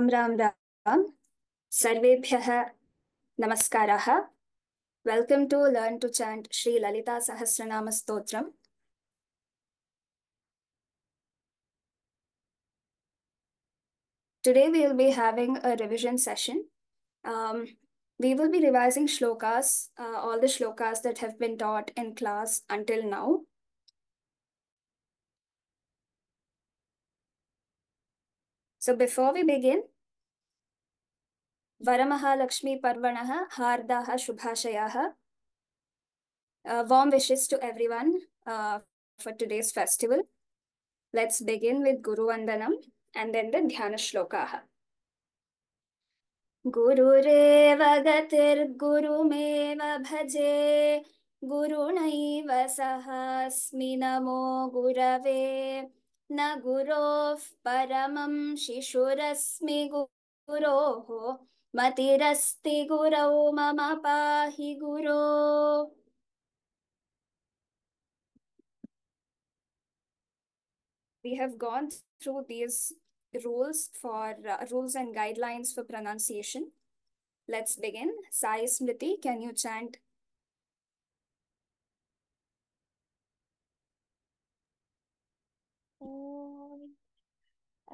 राम राम राम सर्वेभ्यः नमस्काराः welcome to learn to chant Shri Lalita Sahasranama Stotram Today we will be having a revision session. Um, we will be revising shlokas, uh, all the shlokas that have been taught in class until now. So before we begin, वरमहालक्ष्मीपर्वण हाद शुभाशया। Warm wishes to everyone for today festival let's begin with गुरुवंदनम and then the dhyana shloka गुरुरव गतिर्गुरुमेव भजे गुरुण सहस्मी नमो गुरव न गुरो परम शिशुरस्मी गुरो मतिरस्ति गुरौ मम पाहि गुरो We have gone through these rules for uh, rules and guidelines for pronunciation. Let's begin. Sai Smriti, can you chant ॐ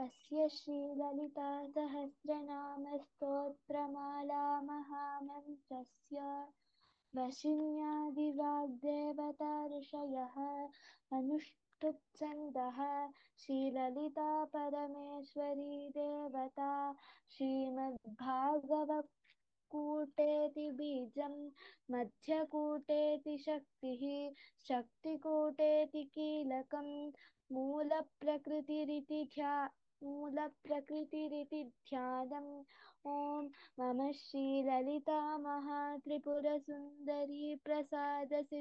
अस्य श्रीललिता सहस्रनामस्तोत्रमाला महामन्त्रस्य वशिन्यादिवाग्देवता ऋषयः अनुष्टुप्छन्दः श्रीललिता परमेश्वरी देवता श्रीमद्भागवकूटेति बीजं मध्यकूटेति शक्तिः शक्तिकूटेति कीलकम् मूलप्रकृतिरिति ध्या मूलप्रकृतिरिति ध्यानम्। ॐ मम श्रीललिता महात्रिपुरसुन्दरी प्रसादसिद्धिद्वारा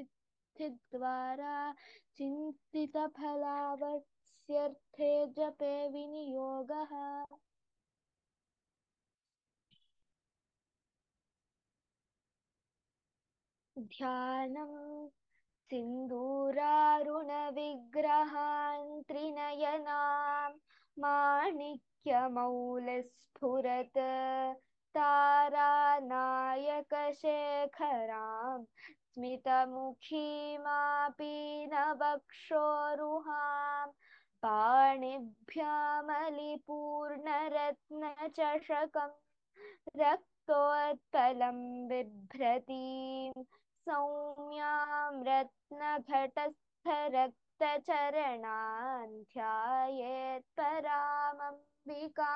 चिन्तितफलावस्यर्थे जपे विनियोगः। ध्यानम् सिन्दूरारुणविग्रहान् त्रिनयनां माणिक्यमौलस्फुरत् तारानायकशेखरां स्मितमुखीमापि नवक्षोरुहां पाणिभ्यामलिपूर्णरत्नचषकं रक्तोत्पलं बिभ्रतीम् सौम्यामृतघटस्थ रक्तचरणाध्यायेत्परामम्बिका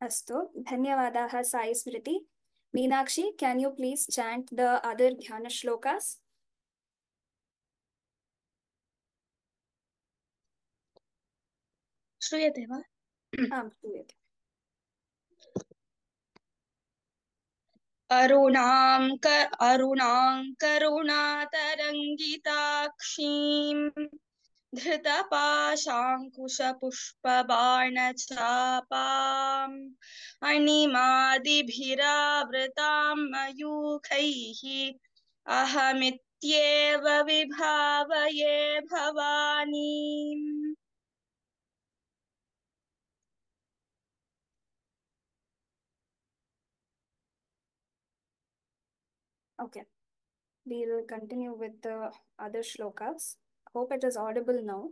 अस्तु धन्यवादाः Sai Smriti. Meenakshi can you please chant the other dhyana shlokas श्रूयते वा? आम् श्रूयते। अरुणां अरुणां करुणातरङ्गिताक्षीं धृतपाशाङ्कुशपुष्पबाणचापाम्। अणिमादिभिरावृतां मयूखैः। अहमित्येव विभावये भवानीम्। Okay. We will continue with the other shlokas. Hope it is audible now.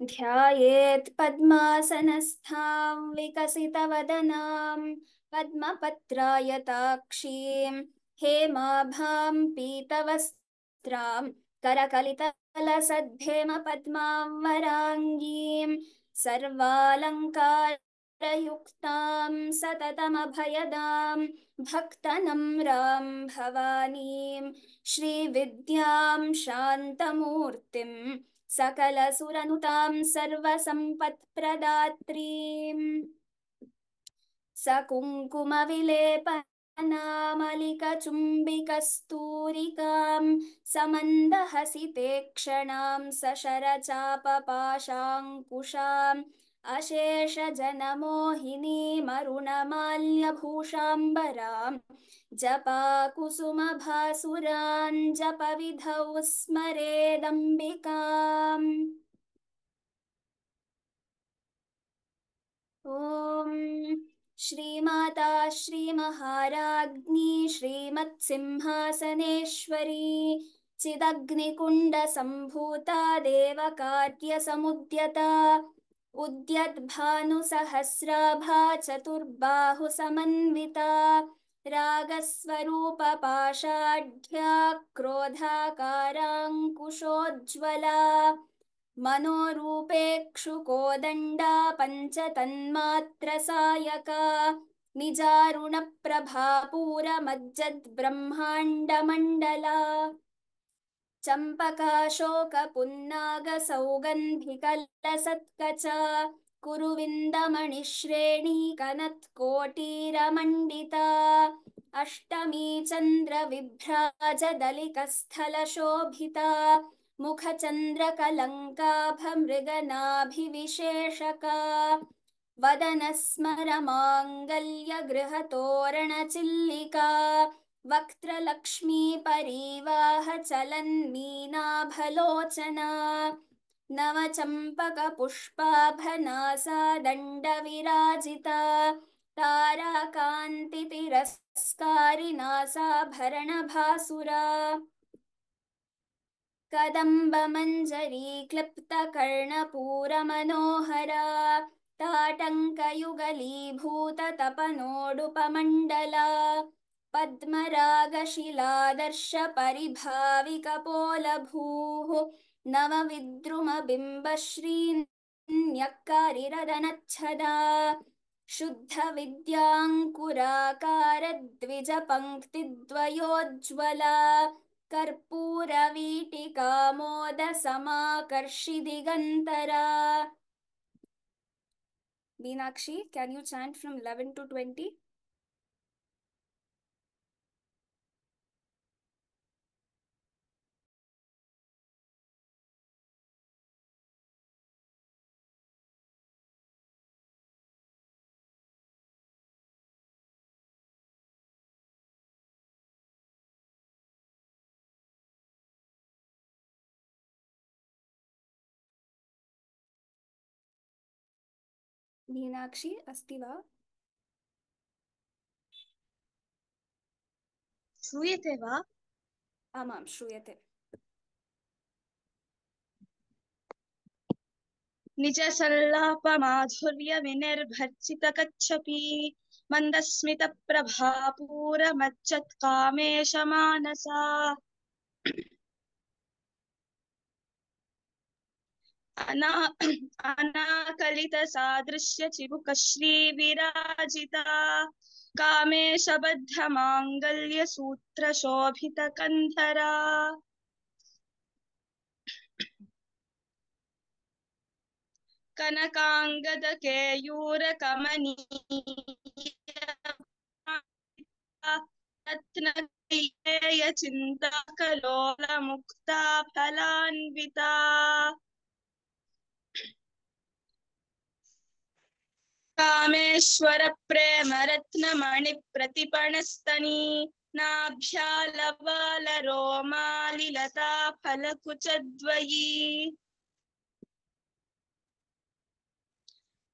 ध्यायेत् पद्मासनस्थां विकसितवदनां पद्मपत्रायताक्षीं हेमाभां पीतवस्त्रां करकलितलसद्धेमपद्मां वराङ्गीं सर्वालङ्कारयुक्तां सततमभयदां भक्तनम्रां भवानीं श्रीविद्यां शान्तमूर्तिं सकलसुरनुतां सर्वसम्पत्प्रदात्रीम् सकुङ्कुमविलेपनामलिकचुम्बिकस्तूरिकां समन्दहसिते क्षणां सशरचापपाशाङ्कुशाम् अशेषजनमोहिनीमरुणमाल्यभूषाम्बरां जपाकुसुमभासुरान् जपविधौ स्मरेदम्बिकाम् ॐ श्रीमाता श्रीमहाराज्ञी श्रीमत्सिंहासनेश्वरी चिदग्निकुण्डसम्भूता देवकार्यसमुद्यता उद्यद्भानुसहस्राभा चतुर्बाहुसमन्विता रागस्वरूपपाषाढ्या क्रोधाकाराङ्कुशोज्ज्वला मनोरूपेक्षुकोदण्डा पञ्चतन्मात्रसायका निजारुणप्रभापूरमज्जद्ब्रह्माण्डमण्डला चम्पकाशोकपुन्नागसौगन्धिकलसत्कचा कुरुविन्दमणिश्रेणीकनत्कोटीरमण्डिता। अष्टमी चन्द्रविभ्राजदलिकस्थलशोभिता मुखचन्द्रकलङ्काभमृगनाभिविशेषका। वदनस्मरमाङ्गल्यगृहतोरणचिल्लिका। वक्त्रलक्ष्मीपरीवाहचलन्मीनाभलोचना नवचम्पकपुष्पाभनासा दण्डविराजिता ताराकान्तितिरस्कारिनासाभरणभासुरा। कदम्बमञ्जरी क्लिप्तकर्णपूरमनोहरा ताटङ्कयुगलीभूततपनोडुपमण्डला। पद्मरागशिलादर्शपरिभाविकपोलभूः नवविद्रुमबिम्बश्रीन्यक्कारिरदनच्छदा शुद्धविद्याङ्कुराकारद्विजपङ्क्तिद्वयोज्ज्वला। कर्पूरवीटिकामोदसमाकर्षि दिगन्तरा Meenakshi, can you chant from 11 to 20? Meenakshi अस्ति वा? श्रूयते वा? आमां श्रूयते। निजसल्लापमाधुर्यविनिर्भर्सितकच्छपि मन्दस्मितप्रभापूरमज्जत्कामेशमानसा अना अनाकलितसादृश्यचिबुकश्रीविराजिता। कामेशबद्धमाङ्गल्यसूत्रशोभितकन्धरा। कनकाङ्गदकेयूरकमनीय चिन्ताकलोलमुक्ता फलान्विता कामेश्वर प्रेम रत्नमणि प्रतिपणस्तनी नाभ्यालवाल रोमालिलता फलकुचद्वयी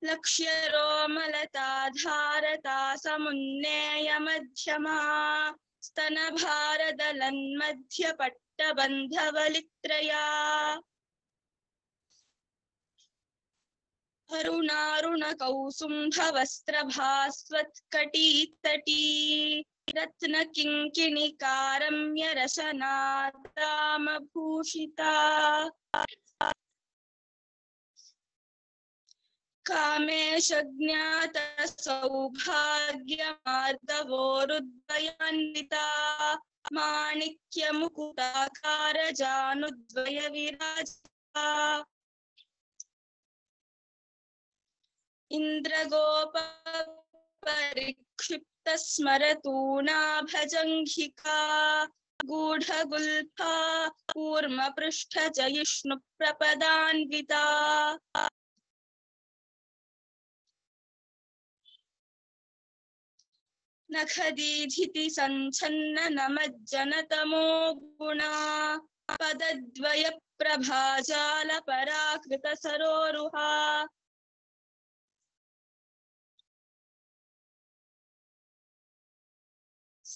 लक्ष्यरोमलता धारता समुन्नेय मध्यमा स्तनभारदलन्मध्यपट्टबन्धवलित्रया अरुणारुणकौसुम्भवस्त्रभास्वत्कटीतटी रत्नकिङ्किणिकारम्यरसनादामभूषिता कामेशज्ञातसौभाग्यमार्दवोरुद्वयान्विता माणिक्यमुकुटाकारजानुद्वयविराजिता इन्द्रगोपरिक्षिप्तस्मरतूनाभजङ्घिका गूढगुल्फा कूर्मपृष्ठजयिष्णुप्रपदान्विता। नखदीधिति सञ्छन्न नमज्जनतमो गुणा पदद्वयप्रभाजालपराकृतसरोरुहा।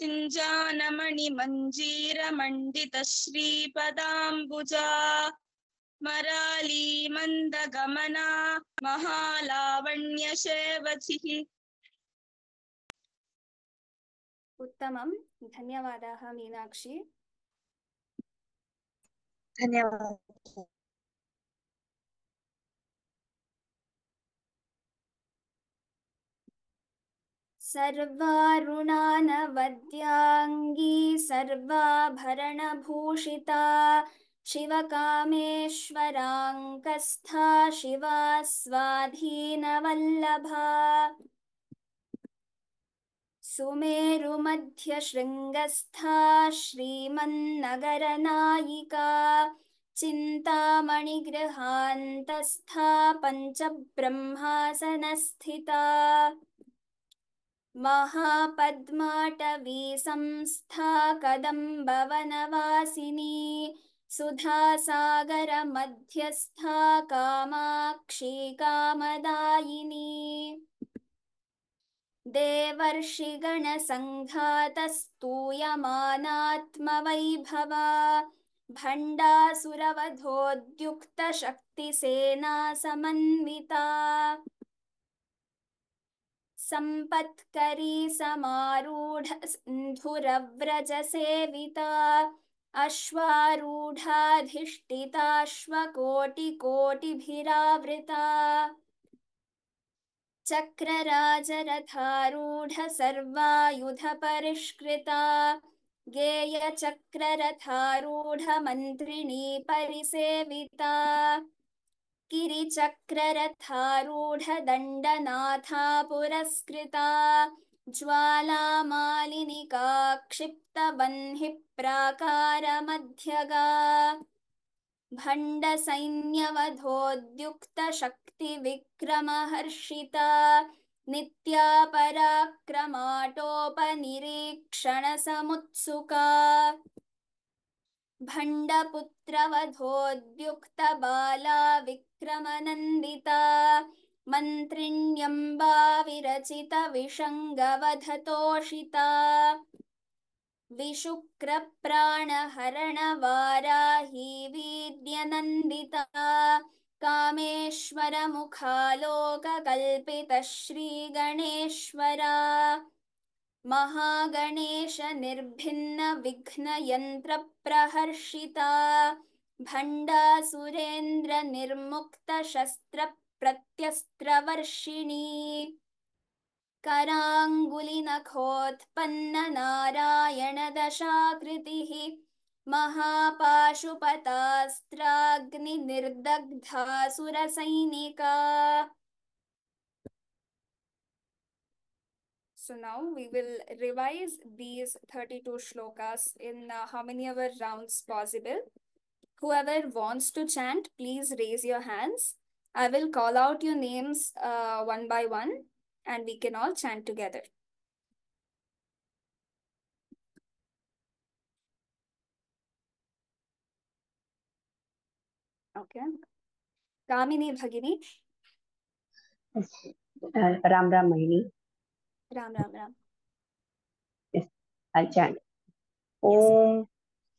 सिञ्जानमणिमञ्जीरमण्डितश्रीपदाम्बुजा मराली मन्दगमना महालावण्यशेवचिः उत्तमं धन्यवादाः मीनाक्षी धन्यवादः सर्वारुणानवद्याङ्गी सर्वाभरणभूषिता शिवकामेश्वराङ्कस्था शिवा स्वाधीनवल्लभा सुमेरुमध्यशृङ्गस्था श्रीमन्नगरनायिका चिन्तामणिगृहान्तस्था पञ्चब्रह्मासनस्थिता। महापद्माटवी संस्था कदम्बवनवासिनी सुधासागरमध्यस्था कामाक्षी कामदायिनी देवर्षिगणसङ्घातस्तूयमानात्मवैभवा भण्डासुरवधोद्युक्तशक्तिसेना समन्विता सम्पत्करी समारूढ धुरव्रजसेविता अश्वारूढाधिष्ठिताश्वकोटिकोटिभिरावृता चक्रराजरथारूढ सर्वायुधपरिष्कृता गेयचक्ररथारूढ मन्त्रिणी परिसेविता गिरिचक्ररथारूढ दण्डनाथा पुरस्कृता ज्वालामालिनिका क्षिप्तबह्निः प्राकारमध्यगा भण्डसैन्यवधोद्युक्तशक्तिविक्रमहर्षिता नित्या पराक्रमाटोपनिरीक्षणसमुत्सुका भण्डपुत्रवधोद्युक्तबाला विक्रमनन्दिता। मन्त्रिण्यम्बा विरचितविषङ्गवधतोषिता। विशुक्रप्राणहरणवाराही वीर्यनन्दिता। कामेश्वरमुखालोककल्पितश्रीगणेश्वरा। महागणेशनिर्भिन्नविघ्नयन्त्रप्रहर्षिता। भण्डासुरेन्द्रनिर्मुक्तशस्त्रप्रत्यस्त्रवर्षिणी कराङ्गुलिनखोत्पन्ननारायणदशाकृतिः महापाशुपतास्त्राग्निनिर्दग्धासुरसैनिका So now we will revise these 32 shlokas in uh, how many ever rounds possible. Whoever wants to chant, please raise your hands. I will call out your names uh, one by one and we can all chant together. Okay. Kamini Bhagini. Uh, Ram Ram Mahini. Ram Ram Ram. Yes, I'll chant. Yes. Om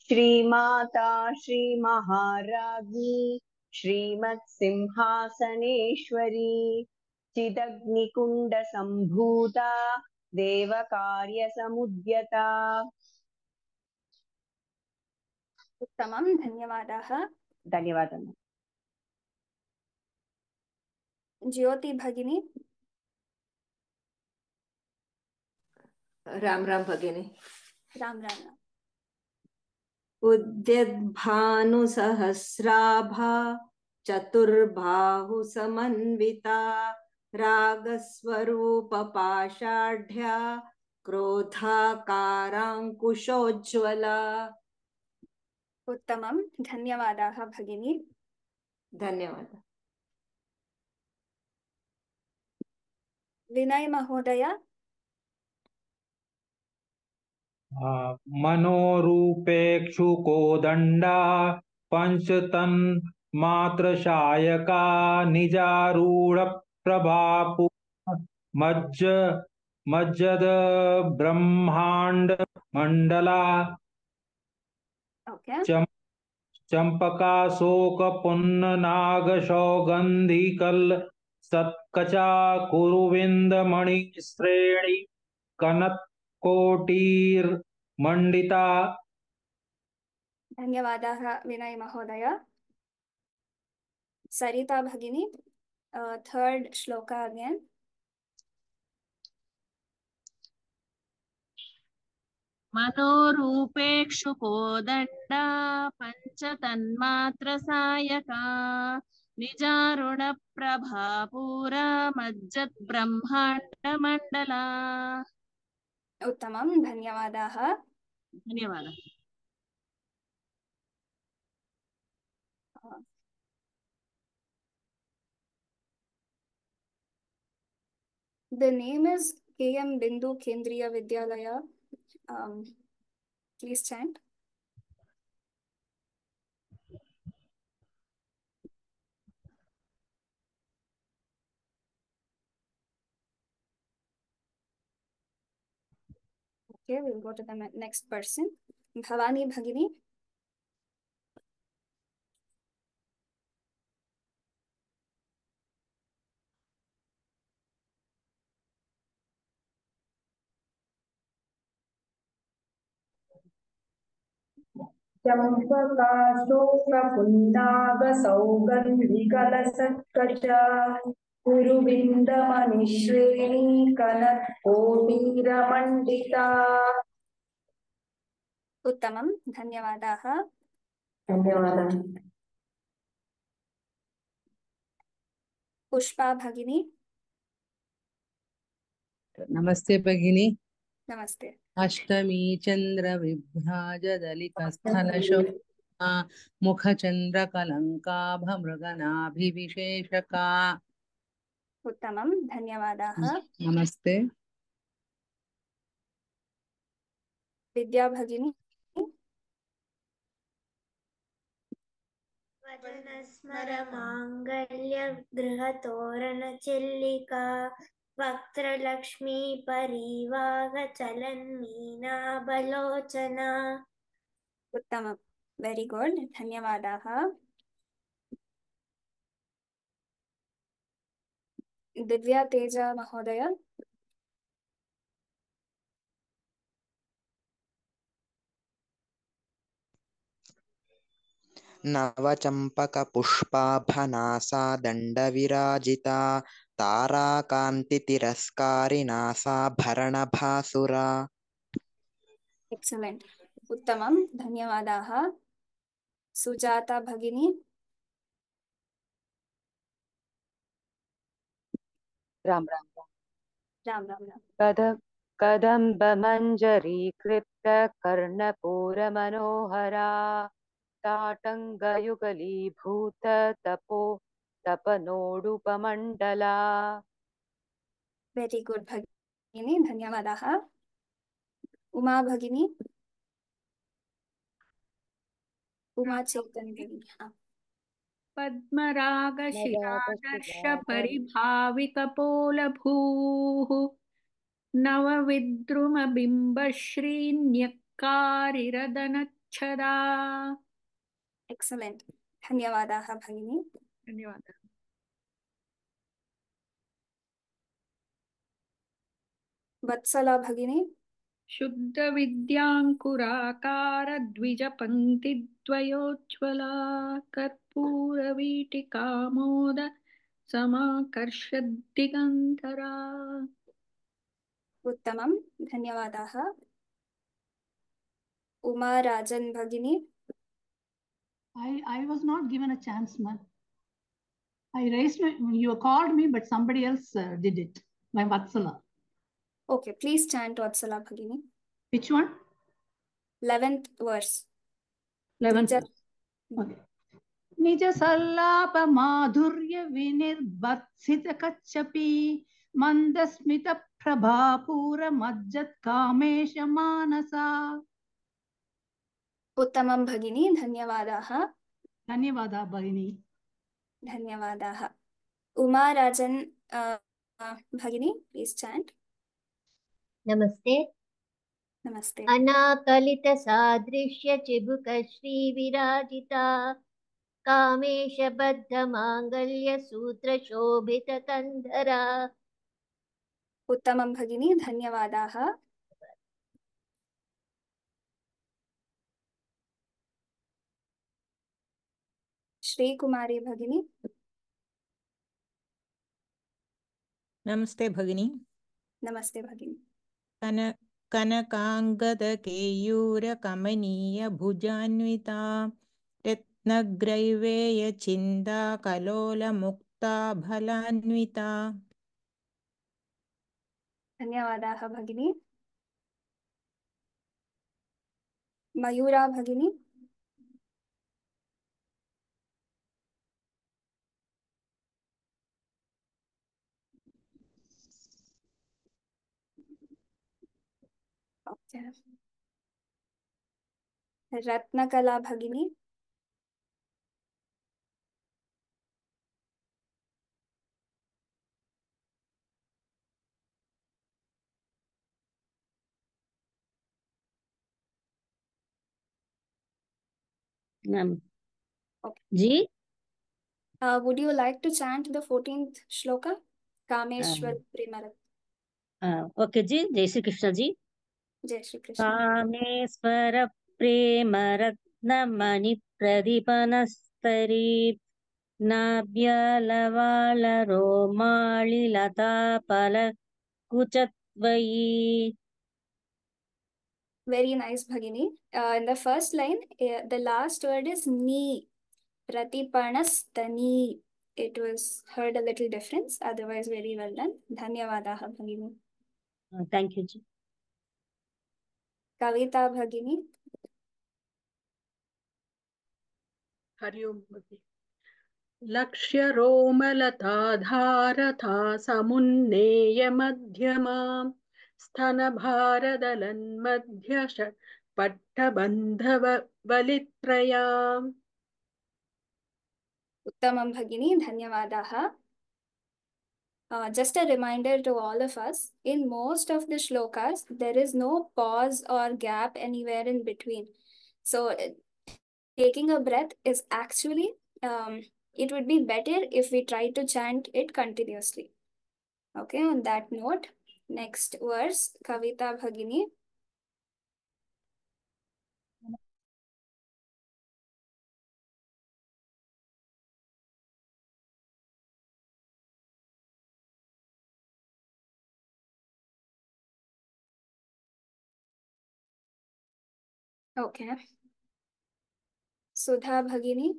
श्रीमाता श्रीमहाराज्ञी श्रीमत्सिंहासनेश्वरी चिदग्निकुण्डसम्भूता देवकार्यसमुद्यता। उत्तमं धन्यवादाः। धन्यवादः। ज्योति भगिनी राम राम भगिनी। राम राम राम। उद्यद्भानुसहस्राभा चतुर्बाहुसमन्विता रागस्वरूपपाषाढ्या क्रोधाकाराङ्कुशोज्ज्वला। उत्तमं धन्यवादाः भगिनी। धन्यवादः। विनय महोदय मनोरूपेक्षुकोदण्डा पञ्चतन् मात्रशायका निजारूढप्रभापु मज्ज मज्जद ब्रह्माण्ड मण्डला Okay. चम शोक पुन्न नाग सौगन्धिकल सत्कचा कुरुविन्द मणि कोटीर मंडिता धन्यवादाः विनय महोदय। सरिता भगिनी थर्ड श्लोक अगेन मनोरूपेक्षु कोदण्डा पञ्चतन्मात्रसायका निजारुणप्रभापूरा मज्जद्ब्रह्माण्डमण्डला। उत्तमं धन्यवादाः धन्यवादः The name is KM Bindu Kendriya Vidyalaya. Um, please chant. Okay, we'll go to the next person. Bhavani Bhagini. चम्पकाशोकपुन्नागसौगन्धिकलसत्कचा कुरुविन्दमनिश्रेणी कनत्कोटीरमण्डिता उत्तमं धन्यवादाः। धन्यवादः। पुष्पा भगिनी। नमस्ते भगिनी। नमस्ते। अष्टमी चन्द्रविभ्राजदलितस्थलशोभा मुखचन्द्रकलङ्काभमृगनाभिविशेषका। उत्तमं धन्यवादाः। नमस्ते। विद्या भगिनी। वदनस्मरमाङ्गल्यगृहतोरणचिल्लिका वक्त्रलक्ष्मी परिवाहचलन्मीनाबलोचना उत्तमं। वेरी गुड धन्यवादाः। दिव्या तेजा महोदय। नवचम्पकपुष्पाभनासा दण्डविराजिता ताराकान्तितिरस्कारिणासाभरणभासुरा एक्सलेंट उत्तमं. धन्यवादाः। सुजाता भगिनी। राम राम राम। राम राम राम। कद कदम्बमञ्जरीकृत कर्णपूरमनोहरा ताटङ्गयुगलीभूत तपो तपनोडुपमण्डला। वेरी गुड भगिनी। धन्यवादाः। उमा भगिनी। उमा चेतन भगिनी। पद्मरागशिरादर्श परिभाविकपोलभूः नवविद्रुमबिम्बश्रीन्यक्कारिरदनच्छदा। एक्सलेंट धन्यवादाः भगिनी। धन्यवादः। वत्सला भगिनी। शुद्धविद्याङ्कुराकार द्विजपङ्क्तिद्वयोज्ज्वला कर्पूरवीटिकामोद समाकर्षद्दिगन्धरा उत्तमं धन्यवादाः उमा राजन भगिनी I, I was not given a chance, man. I raised my, you called me, but somebody else uh, did it. My Vatsala. Okay, please chant Vatsala Bhagini. Which one? 11th verse. 11th. Nija- Okay. निज सल्लाप माधुर्य विनिर्भत्सित कच्छपि मन्दस्मित प्रभापूर मज्जत् कामेश मानसा। उत्तमं भगिनी धन्यवादाः। धन्यवादः भगिनी। धन्यवादाः। उमा राजन भगिनी please chant नमस्ते। नमस्ते। अनाकलित सादृश्य विराजिता कामेशबद्ध माङ्गल्य सूत्र शोभित कन्धरा उत्तमं भगिनी धन्यवादाः। श्रीकुमारी भगिनी। नमस्ते भगिनी। नमस्ते भगिनी। कन कनकाङ्गदकेयूरकमनीयभुजान्विता। रत्नग्रैवेयचिन्ता कलोलमुक्ता फलान्विता। धन्यवादाः भगिनी। मयूरा भगिनी। रत्नकला भगिनी। Ma'am Okay. जी Uh, would you like to chant the 14th shloka? Kameshwar Um, Premarat. Ah, okay जी जय श्री कृष्ण जी जय श्री कृष्ण कामेश्वर प्रेम Ratnamani प्रदीपनस्तरी नाभ्यलवाल रोमाळि लताफल कुचत्वयी Very nice, Bhagini. Uh, in the first line, uh, the last word is ni. Pratipanastani. It was heard a little difference. Otherwise, very well done. Dhanyavadaha, Bhagini. Thank you ji Kavita, Bhagini. Hari Om लक्ष्य रोमलताधारथा समुन्नेय मध्यमाम् स्तनभारदलन्मध्य पट्टबन्धव वलित्रयाम् Uttamam, Bhagini. Dhanyavadaha. Uh, just a reminder to all of us, in most of the shlokas, there is no pause or gap anywhere in between. So, uh, taking a breath is actually, um, it would be better if we try to chant it continuously. Okay, on that note, next verse Kavita भगिनी okay okay. सुधा भगिनी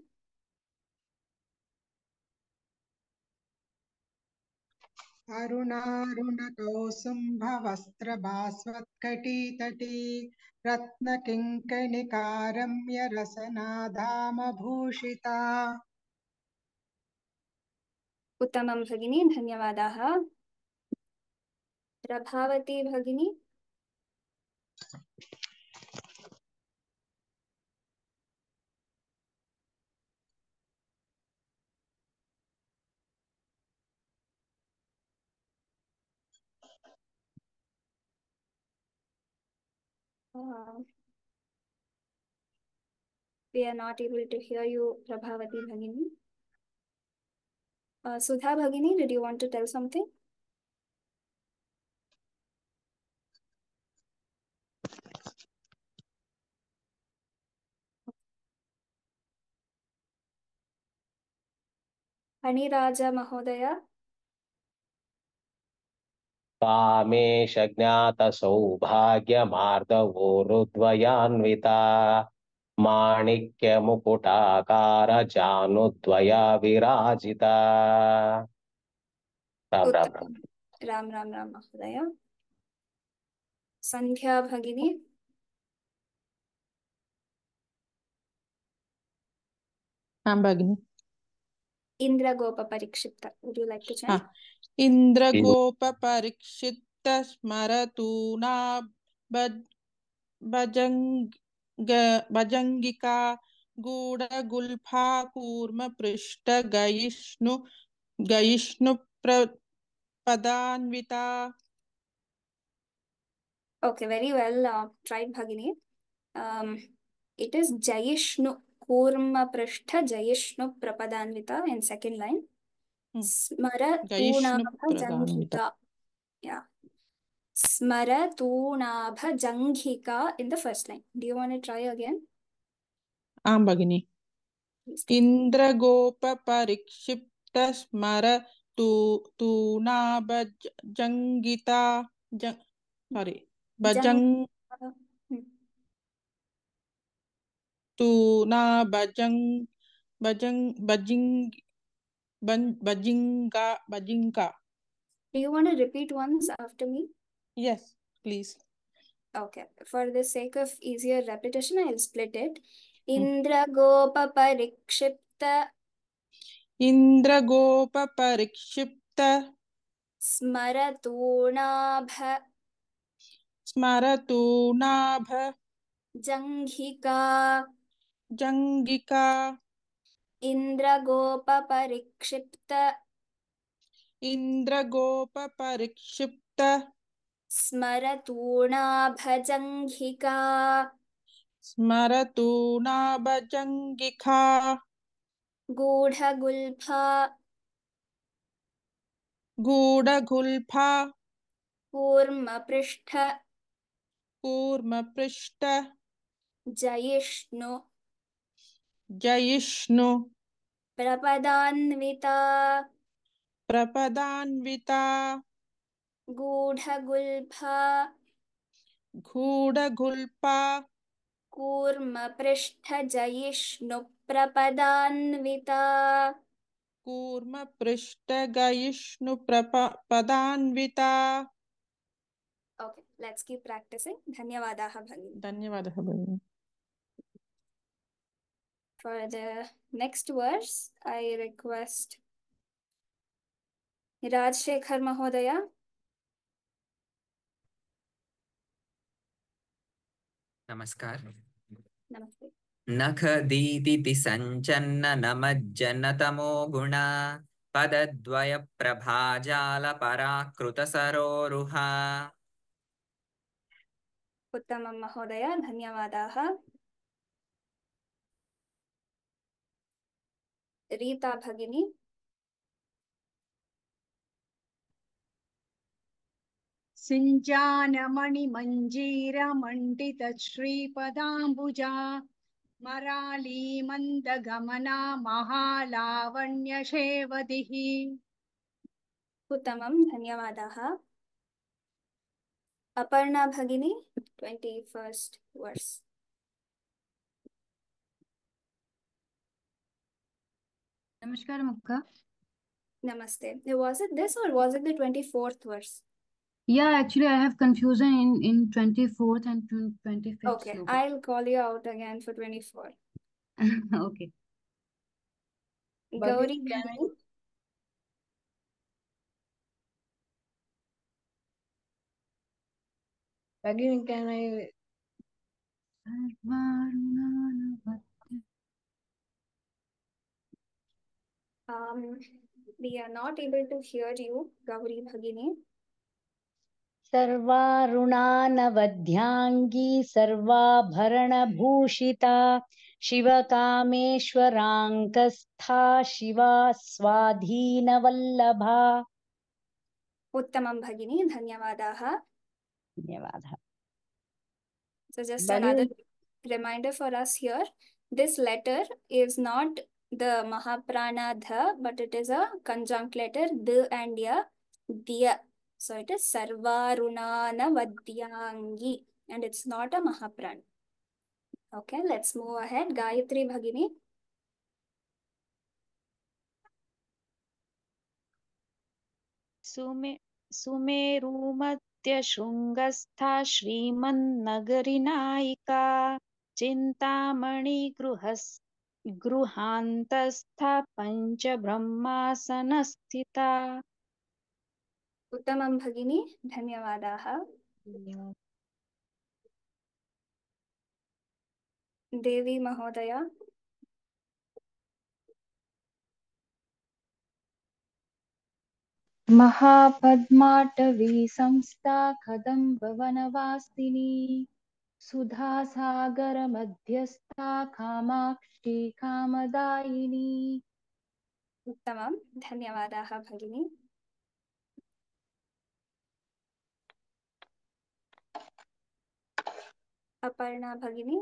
अरुणारुणकौसुम्भवस्त्रभास्वत्कटीतटी रत्नकिङ्कणिकारम्यरसनाधामभूषिता उत्तमं भगिनी धन्यवादाः। प्रभावती भगिनी। Uh, we are not able to hear you, Prabhavati Bhagini. Uh, Sudha Bhagini, did you want to tell something? Aniraja Mahodaya. कामेशज्ञातसौभाग्यमार्दवोरुद्वयान्विता माणिक्यमुकुटाकारजानुद्वया विराजिता Ram Ram Ram. Ram Ram Ram महोदय। संध्या भगिनी। हाँ भगिनी। इन्द्रगोपपरीक्षित would you like to chant? इंद्रगोप परीक्षित स्मरतूना बजंग बजंगिका गूढ़गुल्फा कूर्म पृष्ठ गयिष्णु गयिष्णु प्र ओके वेरी वेल ट्राइड भगिनी इट इज़ जयिष्णु कूर्म पृष्ठ जयिष्णु प्रपदान्विता in second line Smara Jayishnu Tunabha Janghika. Yeah. Smara Tunabha Janghika in the first line. Do you want to try again? आं भगिनि इन्द्रगोपपरिक्षिप्तस्मर तु तूनाभजङ्गिता सारी भजङ् तूनाभजङ् भजङ् भजिङ् बं- भजिङ्गा भजिङ्का Do you want to repeat once after me? yes please Okay, for the sake of easier repetition, I'll split it. Indra Gopa Parikshipta Smaratunabha Indra Gopa Parikshipta इन्द्रगोपपरिक्षिप्त Smaratunabha इन्द्रगोपपरिक्षिप्त इन्द्रगोपपरिक्षिप्त स्मरतूणाभजङ्घिका स्मरतूणाभजङ्घिका गूढगुल्फा गूढगुल्फा कूर्मपृष्ठ कूर्मपृष्ठ जयिष्णु जयिष्णु प्रपदान्विता। Gudha Gulpha गूढगुल्पा कूर्मपृष्ठजयिष्णुप्रपदान्विता। कूर्मपृष्ठगयिष्णुप्रपदान्विता Okay, let's keep practicing. धन्यवादाः भगिनी. धन्यवादः भगिनि। For the next verse, I request Rajshekhar Mahodaya. नमस्कार Namaste. नखदीदिति सञ्चन्न नमज्जनतमो गुणा पदद्वयप्रभाजालपराकृतसरोरुहा उत्तमं महोदय धन्यवादाः रीता भगिनी। सिञ्जानमणिमञ्जीरमण्डितश्रीपदाम्बुजा मरालीमन्दगमना महालावण्यशेवदिः उत्तमं धन्यवादाः। अपर्णा भगिनी twenty first verse. Namaskar, Mukha. Namaste. Was it this or was it the 24th verse? Yeah, actually, I have confusion in in 24th and 25th Okay, sloka. I'll call you out again for 24. Okay. Gauri Bhagini, can I- Gani. Again, can I? Um, we are not able to hear you, Gauri Bhagini. सर्वारुणानवध्याङ्गी सर्वाभरणभूषिता शिवकामेश्वराङ्कस्था शिवा स्वाधीनवल्लभा उत्तमं भगिनी धन्यवादाः धन्यवादः So just another reminder for us here. This letter is not the Mahaprana dha, but it is a conjunct letter the and ya, diya. So it is Sarvarunana Vadyangi and it's not a Mahaprana. Okay, let's move ahead. Gayatri Bhagini. सुमे सुमेरुमध्यशृङ्गस्था श्रीमन्नगरिनायिका चिन्तामणिगृहस् गृहान्तस्था पञ्चब्रह्मासनस्थिता उत्तमं भगिनी धन्यवादाः। देवी महोदया। महापद्माटवी संस्था कदम्बवनवासिनी। सुधासागरमध्यस्था कामाक्षी कामदायिनी उत्तमं धन्यवादाः भगिनी अपर्णा भगिनी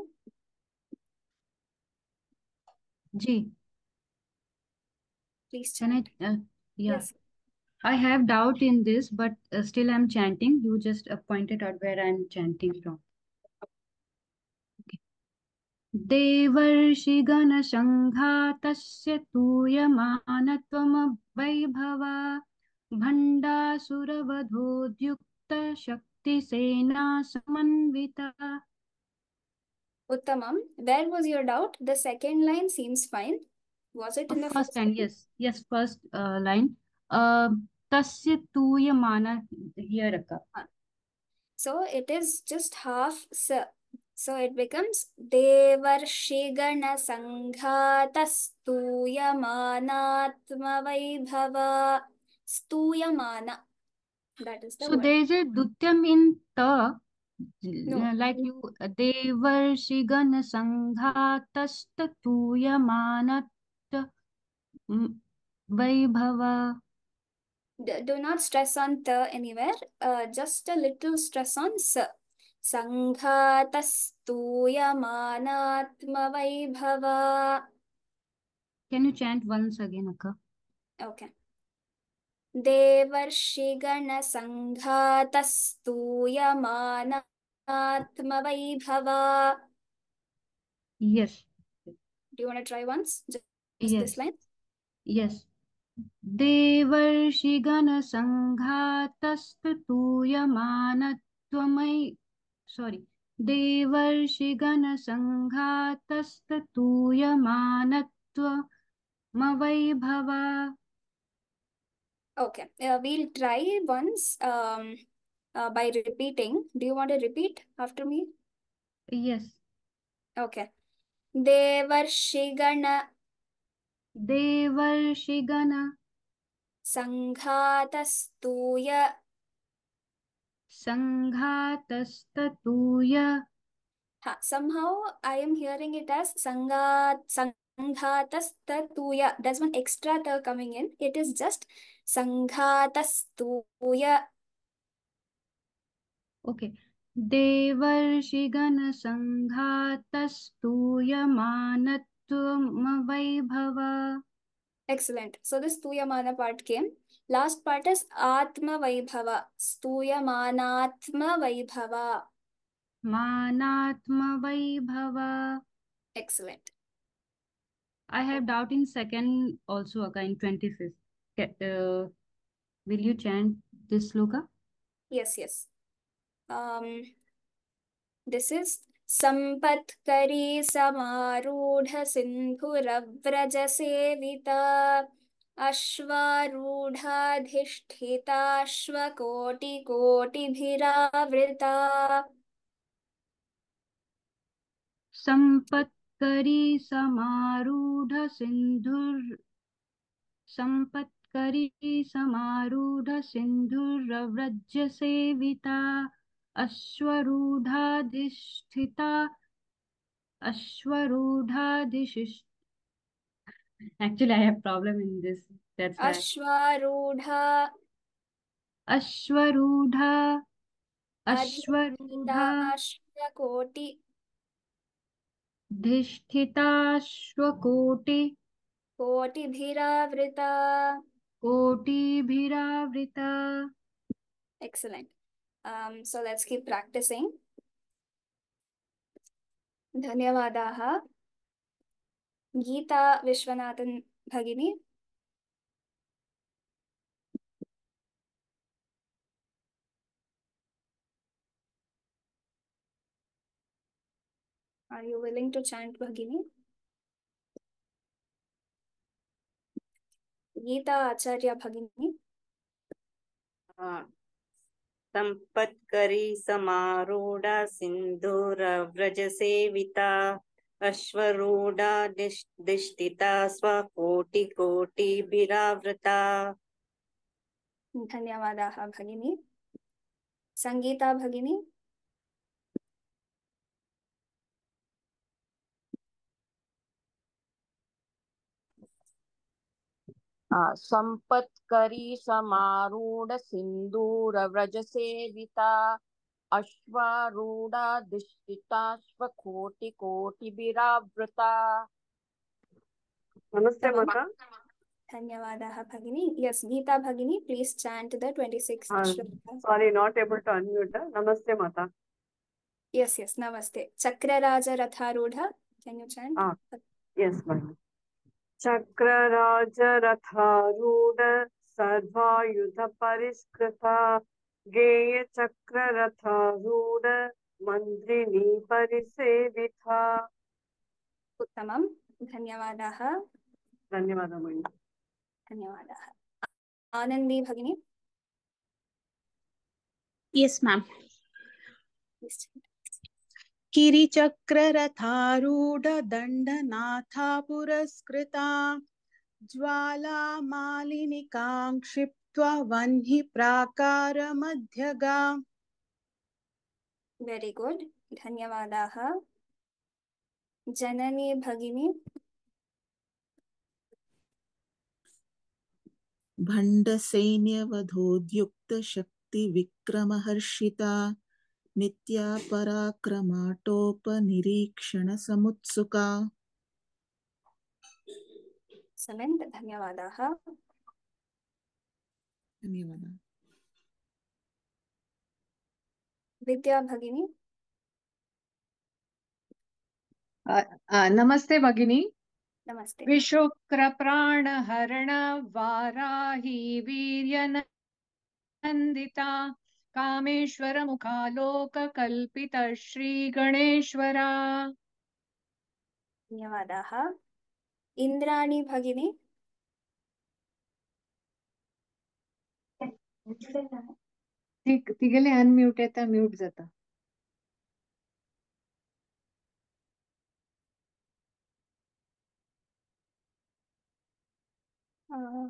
जी please can I chant. uh, yeah Yes. I have doubt in this but uh, still I'm chanting you just uh, pointed out where I'm chanting from देवर्षि गण संघात तूयमान वैभव भंडासुरवधोद्युक्त शक्ति सेना समन्विता उत्तमम where was your doubt the second line seems fine was it in the first line yes yes first line तस्य तूयमान here का so it is just half So it becomes Devarshigana Sanghata Stuyamanatma Vaibhava Stuyamana. That is the so word. there is a dutyam in ta No. uh, like you uh, devarshigana sanghatasta tuyamanat vaibhava do not stress on the anywhere. Uh, just a little stress on sa. Sanghatastuyamanatma can you chant once again akka Okay. Devarshiganasanghatastuyamanatmavaibhava. yes Do you want to try once? Just, yes this line? yes देवर्षिगण संघातस्तूयमानत्वमयि sorry देवर्षिगण संघातस्तूयमानत्वमवैभव Okay. Uh, we'll try once um, uh, by repeating. Do you want to repeat after me? yes Okay. Devarshigana देवर्षिगण Sanghatastuya संघातस्ततूय Ha, somehow I am hearing it as Sangat Sanghatastatuya. There's one extra ta coming in. It is just Sanghatastuya. okay देवर्षिगण संघातस्तूयमानत्वमवैभव Excellent. So this Tuyamana part came. Last part is Atma Vaibhava. Stuyamanatma Vaibhava. मानात्मवैभव Excellent. I have doubt in second also Akka in 25th. Ca- Uh, will you chant this sloka? Yes, yes. Um, this is Sampatkari Samarudha Sindhuravraj Sevita Ashvarudha Koti Koti Bhiravrita संपत्करी समारूढ़ सिंधुर संपत्करी समारूढ़ सिंधुरव्रज सेविता अश्वरूढ़ाधिष्ठिता अश्वरूढ़ाधिशिष्ट Actually, I have problem in this. That's why. Ashvarudha Ashwarudha Ashwarudha Koti धिष्ठिताश्वकोटि Koti Bhiravrita कोटिभिरावृता Excellent. Um, so let's keep practicing. धन्यवादाः गीता विश्वनाथन भगिनी Are you willing to chant Bhagini? Geeta Acharya Bhagini. संपत्करी समारूढ़ा सिंधूरव्रज सेविता अश्वरूढ़ा दिष्टिता स्वकोटि कोटि बिरावृता धन्यवादाः भगिनी। सङ्गीता भगिनी। सम्पत्करी समारूढ सिन्दूर व्रज सेविता अश्वारूढा दिष्टिताश्वकोटि कोटिभिरावृता नमस्ते माता धन्यवादाः भगिनी यस् गीता भगिनी please the 26th uh, shloka sorry not able to unmute namaste mata yes yes namaste chakraraja ratharudha can you chant ah yes ma'am चक्रराजरथारूढ सर्वायुधपरिष्कृता गेयचक्ररथारूढ मन्त्रिणी परिसेविता। उत्तमं धन्यवादाः। धन्यवादः भगिनि धन्यवादाः। आनन्दी भगिनी? Please chant. किरिचक्ररथारूढदण्डनाथा पुरस्कृता ज्वालामालिनिकां क्षिप्त्वा वह्नि प्राकारमध्यगा very good. धन्यवादाः। जननी भगिनी। भण्डसैन्यवधोद्युक्तशक्तिविक्रमहर्षिता। नित्या पराक्रमाटोपनिरीक्षणसमुत्सुका समेन्त धन्यवादाः। धन्यवादः विद्या भगिनी नमस्ते भगिनी नमस्ते विशुक्रप्राणहरण वाराही वीर्यनन्दिता कामेश्वरमुखालोककल्पित श्रीगणेश्वरा धन्यवादाः इन्द्राणी भगिनी ती तिगेले अनम्यूट येता म्यूट जाता. अं,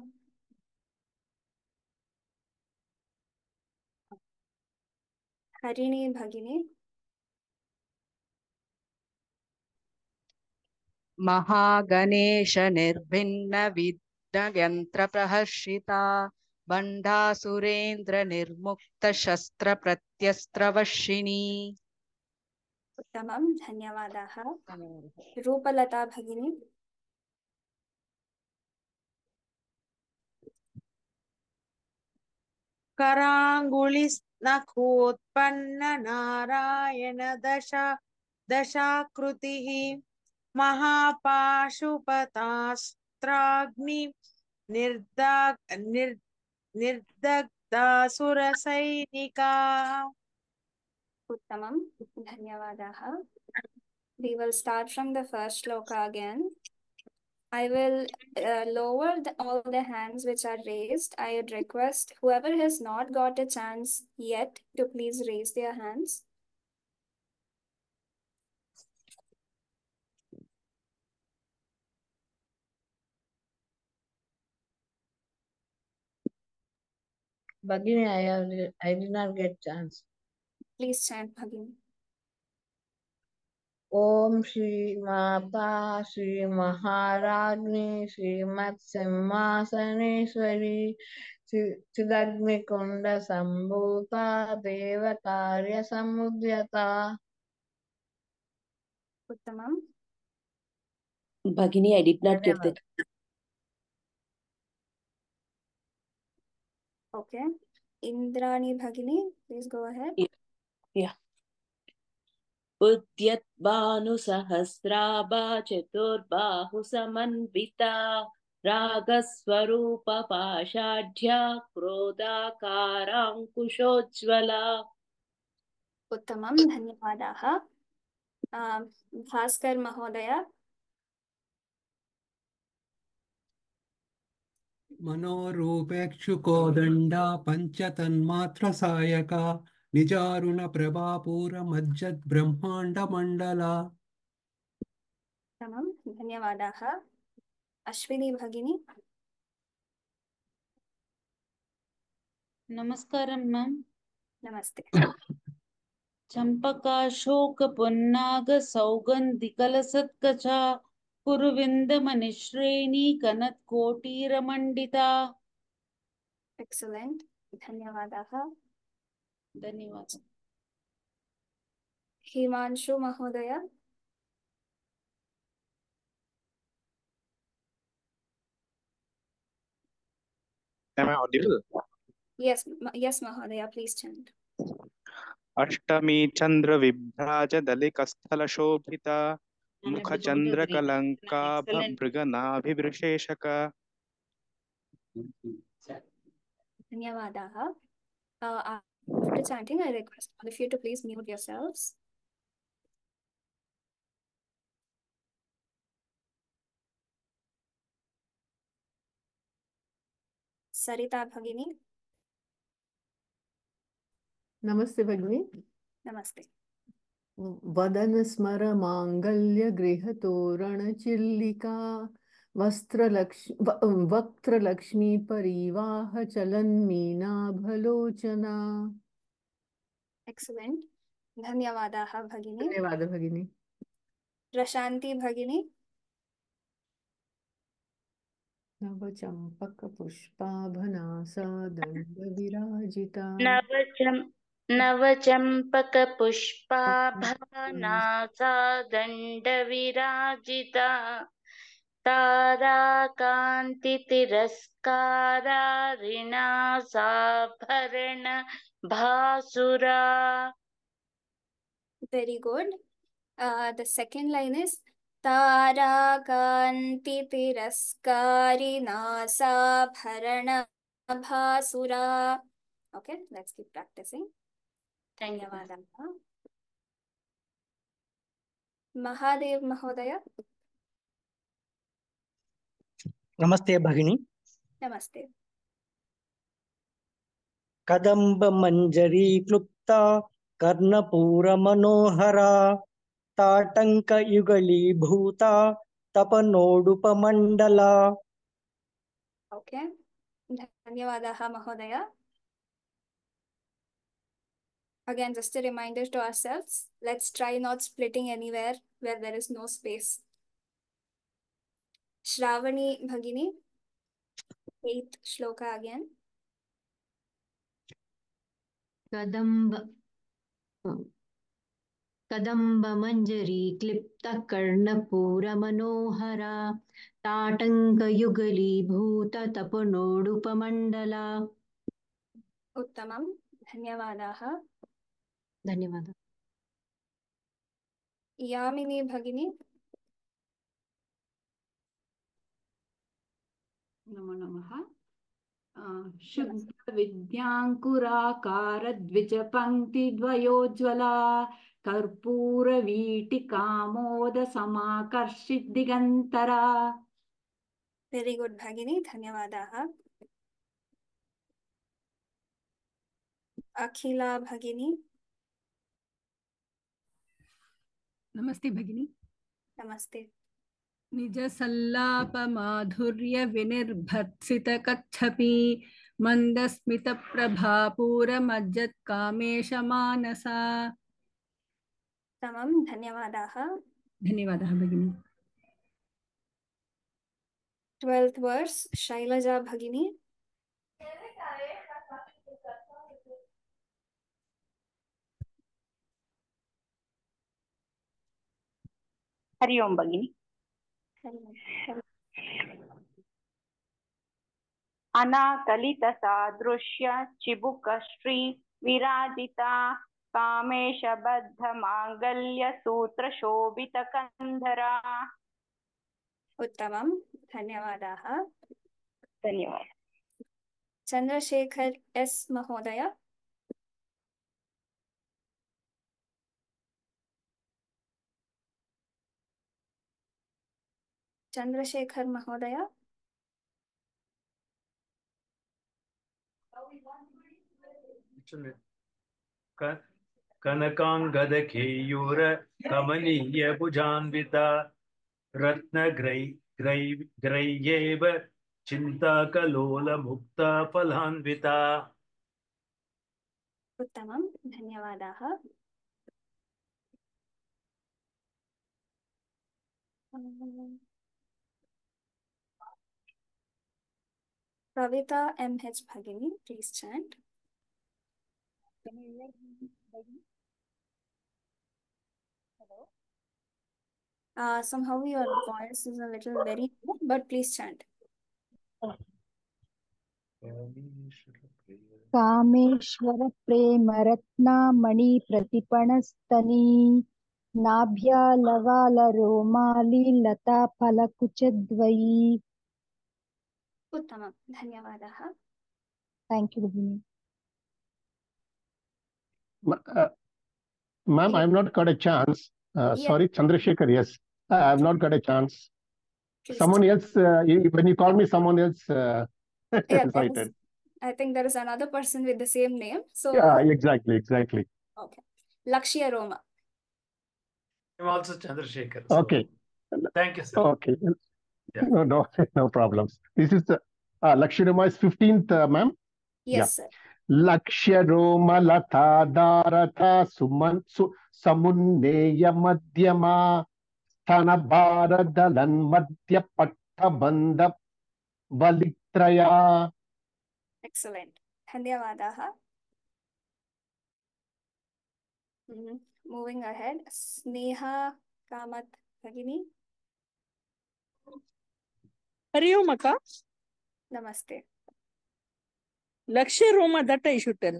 हरिणी भगिनी. महागणेश निर्भिन्न विघ्नयन्त्र निर्मुक्त शस्त्र प्रत्यस्त्रवर्षिणी उत्तमं धन्यवादाः। रूपलता भगिनी। कराङ्गुलिस्नखोत्पन्न नारायण दशा दशाकृतिः महापाशुपतास्त्राग्नि निर्दा निर् निर्दग्धासुरसैनिकाः उत्तमं धन्यवादाः we will start from the first shloka again I will uh, lower the, all the hands which are raised. I would request whoever has not got a chance yet to please raise their hands. Bhagini, I have, I did not get chance. Please chant Bhagini. ओम श्री माता श्री महाराज्ञी श्रीमत् सिंहासनेश्वरी चिदग्निकुंड संभूता देव कार्य समुद्यता Uttamam. Bhagini, I did not get that. Okay. Indrani Bhagini, please go ahead. Yeah. yeah. उद्यद्भानुसहस्राभा चतुर्बाहुसमन्विता रागस्वरूपपाषाढ्या क्रोधाकाराङ्कुशोज्ज्वला उत्तमं धन्यवादाः भास्कर महोदय मनोरूपेक्षुकोदण्डा पञ्चतन्मात्रसायका निजारुणप्रभापूरमज्जद्ब्रह्माण्डमण्डला। समं धन्यवादाः। अश्विनी भगिनी। नमस्कारं मम् नमस्ते। चम्पकाशोकपुन्नागसौगन्धिकलसत्कचा कुरुविन्दमनिश्रेणी कनत्कोटीरमण्डिता excellent धन्यवादाः। धन्यवाद। हिमांशु महोदय Am I audible? Yes, yes, Mahodaya, please chant. अष्टमी चंद्र विभ्राज दलिकस्थल शोभिता दलिकस्थलशोभिता मुखचन्द्रकलङ्काभभृगनाभिवृशेषक धन्यवादाः uh, after chanting i request all of you to please mute yourselves सरिता भगिनी नमस्ते भगिनी नमस्ते वदन स्मर मांगल्य गृह तोरण चिल्लिका वस्त्रलक्ष व- वक्त्रलक्ष्मी परिवाह चलन मीनाभलोचना एक्सलेंट धन्यवादाः भगिनी। धन्यवाद भगिनी। प्रशान्ति भगिनी। नवचम्पक पुष्पाभनासा दण्ड विराजिता नवचम नवचम्पकपुष्पाभनासा दण्डविराजिता ताराकान्तितिरस्कारारिणासाभरण भासुरा very good. Uh, the second line is ताराकान्ति तिरस्कारिणासाभरण भासुरा okay let's keep practicing. धन्यवादाः महादेव महोदय नमस्ते भगिनी नमस्ते कदम्बमञ्जरी क्लुप्ता कर्णपूरमनोहरा ताटङ्कयुगलीभूता तपनोडुपमण्डला okay धन्यवादाः महोदय again just a reminder to ourselves let's try not splitting anywhere where there is no space Shravani Bhagini eighth shloka again कदम्ब कदम्बमञ्जरी क्लिप्तकर्णपूरमनोहरा ताटङ्कयुगलीभूततपनोडुपमण्डला उत्तमं धन्यवादाः धन्यवादः। यामिनी भगिनी। नमो नमः। शुद्धविद्याङ्कुराकारद्विजपङ्क्तिद्वयोज्ज्वला कर्पूरवीटिकामोदसमाकर्षिद्दिगन्तरा। वेरी गुड भगिनी धन्यवादाः। अखिला भगिनी। नमस्ते भगिनी। नमस्ते। निज सल्लाप माधुर्य विनिर्भत्सित कच्छपि मन्दस्मित प्रभापूर मज्जत् कामेश मानसा उत्तमं धन्यवादाः। धन्यवादः भगिनी। ट्वेल्थ वर्स शैलजा भगिनी। हरि ओम भगिनी। अनाकलित सादृश्य चिबुक श्री विराजिता कामेश बद्ध मांगल्य सूत्र शोभित कंधरा उत्तमं धन्यवादाः। धन्यवाद। चंद्रशेखर एस महोदय। चंद्रशेखर महोदय। क- कनकाङ्गदकेयूर कमनीयभुजान्विता रत्नग्रै ग्रै ग्रह्येव चिन्ताकलोलमुक्ता फलान्विता। उत्तमं धन्यवादाः। अम्, Pravita M.H. Bhagini, please chant. Can you hear me, Hello. Uh, somehow your voice is a little very low, but please chant. Kameshwar प्रेम रत्नामणि प्रतिपणस्तनी नाभ्या लवाल रोमाली लता फलकुचद्वयी उत्तमं धन्यवादाः थैंक यू भगिनी Ma- uh, Ma'am, I have not got a chance. Uh, Yeah. sorry, Chandrasekhar, yes. I have not got a chance. Please Someone chant. else, uh, you- when you call me, someone else uh, Yeah, there is, cited. I think there is another person with the same name. So, Yeah, exactly, exactly. okay. Lakshya Roma. I'm also Chandrasekhar. so Okay, Thank you, sir. okay. Yeah. No, no, no problems. This is the uh, Lakshya is 15th, uh, ma'am. Yes, sir. लक्ष्यरोमलतादारथा Suman सु समुन्नेय मध्यमा स्तनभारदलन्मध्यपट्टबन्ध बलित्रया Excellent. धन्यवादाः. Mhm. Moving ahead, Sneha Kamath Bhagini. Hariom अका नमस्ते। लक्ष्य रोम that इशुटन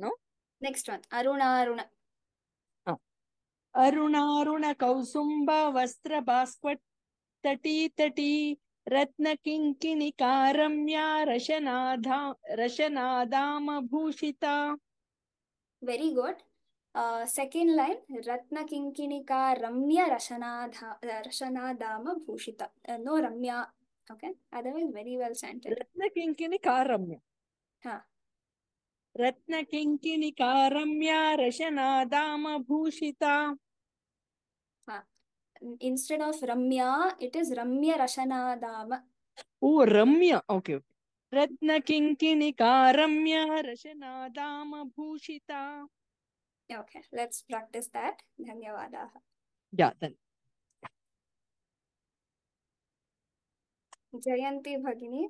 next one Arun Arun. हाँ। अरुण अरुण कौसुंब वस्त्र भास्कट तटी तटी रत्न किंकिनी कारम्या रशनाधा रशनादाम वेरी गुड सेकेंड लाइन रत्न किंकिनी का रम्या रशनाधा भूषिता। uh, नो रम्या Okay. Otherwise, very well chanted. ರತ್ನ ಕಿಂಕಿಣಿ ಕಾರಮ್ಯ Ha. ರತ್ನ ಕಿಂಕಿಣಿ ಕಾರಮ್ಯ ರಶನಾದಾಮ ಭೂಷಿತ Ha. Instead of Ramya, it is Ramya Rashanadama. Oh Ramya okay okay ರತ್ನ ಕಿಂಕಿಣಿ ಕಾರಮ್ಯ ರಶನಾದಾಮ ಭೂಷಿತ Okay, let's practice that. Dhanyavadaha. Yeah Dhan Jayanti Bhagini.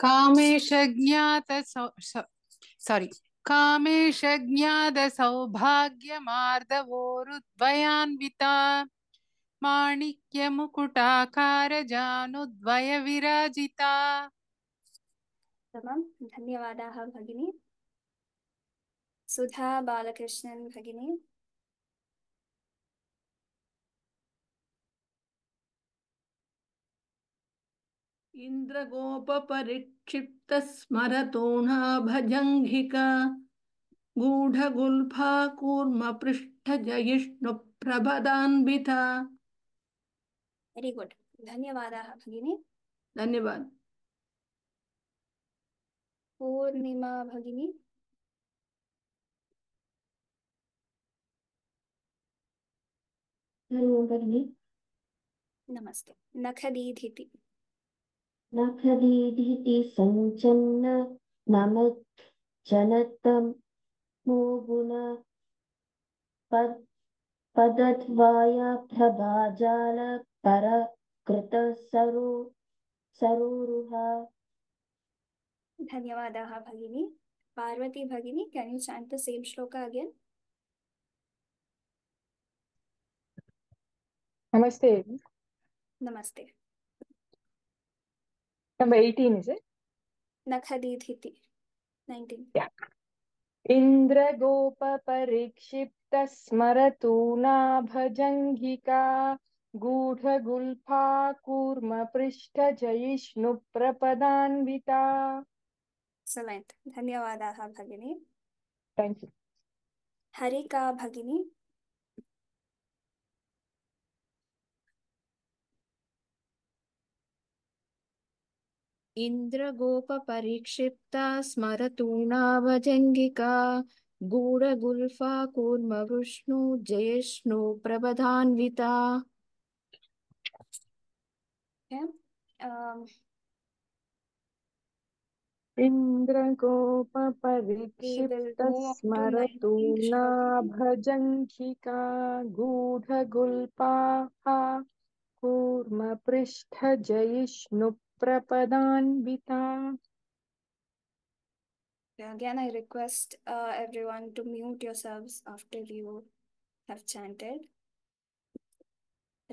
कामेशज्ञात सारी कामेशज्ञात सौभाग्यमार्दवोरुद्वयान्विता माणिक्यमुकुटाकार जानुद्वय विराजिता Tamam. Dhanyavadaha Bhagini. Sudha Balakrishnan Bhagini. इन्द्रगोपपरिक्षिप्तस्मरतोणाभजङ्घिका गूढगुल्फा कूर्मपृष्ठजयिष्णुप्रभदान्विता Very good. Dhanyavadaha Bhagini. धन्यवाद Bhagini. भगिनि Namaste. नखदीधि सञ्चन्न नमज्जनतं मोगुण पदद्वायप्रभाजालपरकृतसरो सरोरुहा। धन्यवादाः भगिनी। पार्वती भगिनी can you chant the same shloka again नमस्ते। नमस्ते। Number 18, is it? Nakhadidhiti. 19. Yeah. इन्द्रगोपपरिक्षिप्तस्मरतूनाभजङ्घिका गूढगुल्फा कूर्मपृष्ठजयिष्णुप्रपदान्विता Excellent. Dhanyavadaha Bhagini. Thank you. Harika इन्द्रगोपपरिक्षिप्ता स्मरतूणाभजङ्गिका गूढगुल्फा कूर्मवृष्णु जयिष्णु प्रबधान्विता Okay. Um, गूढगुल्पाः कूर्मपृष्ठजयिष्णुप्रपदान्विता Again, I request uh, everyone to mute yourselves after you have chanted.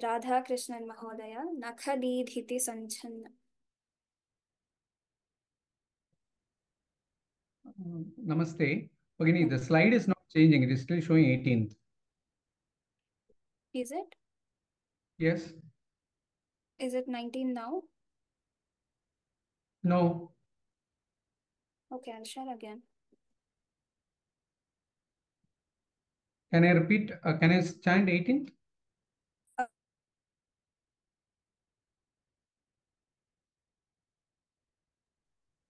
Radha Krishnan Mahodaya, Nakhadidhiti Sanchanna. Uh, Namaste. Bhagini, the slide is not changing. It is still showing 18th. Is it? Yes? Is it 19 now? No. Okay, I'll share again. Can I repeat? Uh, can I chant 18th?